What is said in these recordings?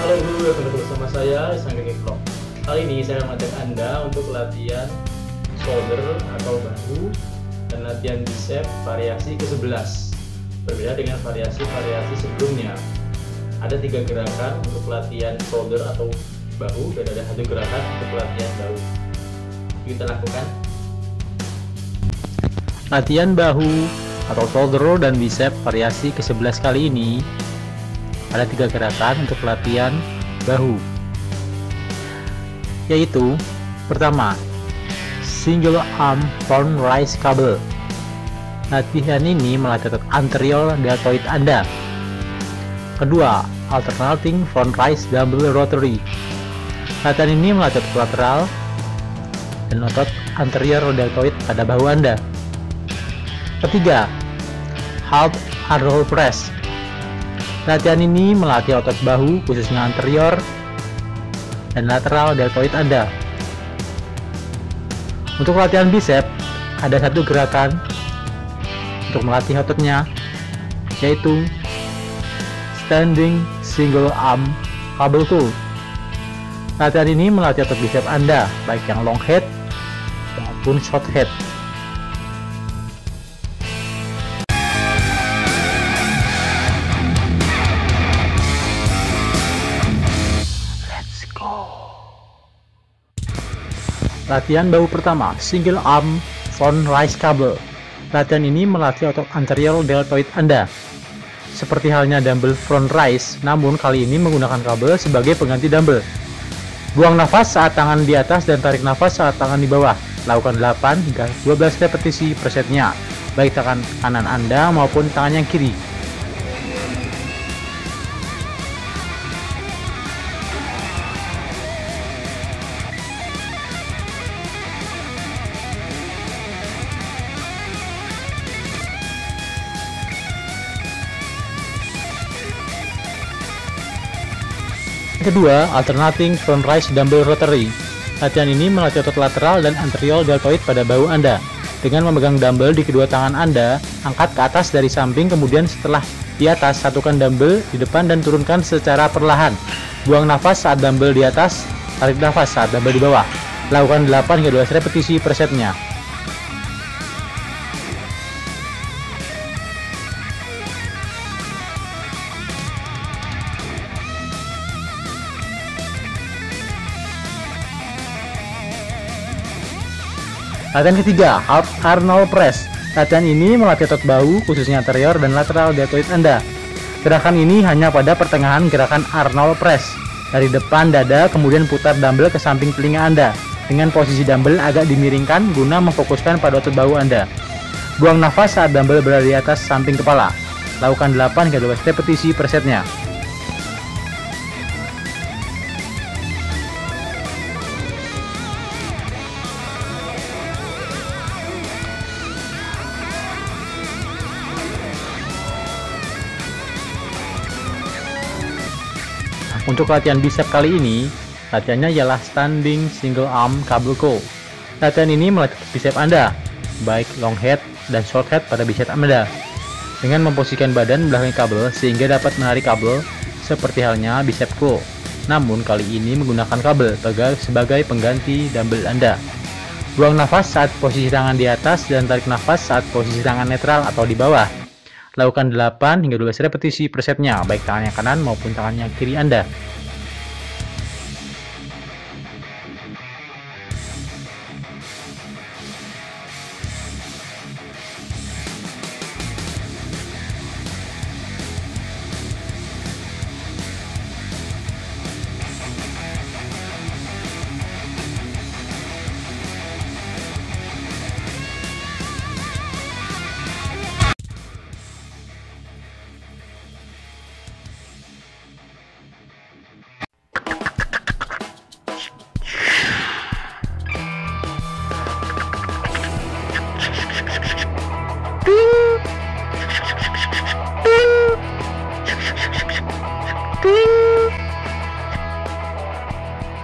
Halo Guru, kembali bersama saya Sang Keke Vlog. Kali ini saya mengajak Anda untuk latihan shoulder atau bahu dan latihan bicep variasi ke-11. Berbeda dengan variasi-variasi sebelumnya. Ada tiga gerakan untuk latihan shoulder atau bahu dan ada satu gerakan untuk latihan bahu. Kita lakukan. Latihan bahu atau shoulder dan bicep variasi ke-11 kali ini ada tiga gerakan untuk latihan bahu. Yaitu pertama single arm front raise cable latihan ini melatih otot anterior deltoid anda. Kedua alternating front raise dumbbell rotary. Latihan ini melatih otot lateral dan otot anterior deltoid pada bahu anda. Ketiga, half hard roll press. Latihan ini melatih otot bahu khususnya anterior dan lateral deltoid Anda. Untuk latihan bicep, ada satu gerakan untuk melatih ototnya yaitu standing single arm cable pull. Latihan ini melatih otot bicep Anda, baik yang long head maupun short head. Latihan bahu pertama, single arm front raise cable. Latihan ini melatih otot anterior deltoid Anda. Seperti halnya dumbbell front raise, namun kali ini menggunakan kabel sebagai pengganti dumbbell. Buang nafas saat tangan di atas dan tarik nafas saat tangan di bawah. Lakukan 8 hingga 12 repetisi per setnya, baik tangan kanan Anda maupun tangan yang kiri. Kedua, alternating front raise dumbbell rotary. Latihan ini melatih otot lateral dan anterior deltoid pada bahu Anda. Dengan memegang dumbbell di kedua tangan Anda, angkat ke atas dari samping kemudian setelah di atas, satukan dumbbell di depan dan turunkan secara perlahan. Buang nafas saat dumbbell di atas, tarik nafas saat dumbbell di bawah. Lakukan 8 hingga 12 repetisi per setnya. Latihan ketiga, half Arnold press. Latihan ini melatih otot bahu, khususnya anterior dan lateral deltoid Anda. Gerakan ini hanya pada pertengahan gerakan Arnold press. Dari depan dada, kemudian putar dumbbell ke samping telinga Anda. Dengan posisi dumbbell agak dimiringkan guna memfokuskan pada otot bahu Anda. Buang nafas saat dumbbell berada di atas samping kepala. Lakukan 8 hingga 12 repetisi per setnya. Untuk latihan bicep kali ini, latihannya ialah standing single arm cable curl. Latihan ini melatih bicep Anda, baik long head dan short head pada bicep Anda. Dengan memposisikan badan belakang kabel sehingga dapat menarik kabel seperti halnya bicep curl. Namun kali ini menggunakan kabel sebagai pengganti dumbbell Anda. Buang nafas saat posisi tangan di atas dan tarik nafas saat posisi tangan netral atau di bawah. Lakukan 8 hingga 12 repetisi per setnya, baik tangan yang kanan maupun tangan yang kiri Anda.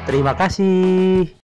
Terima kasih.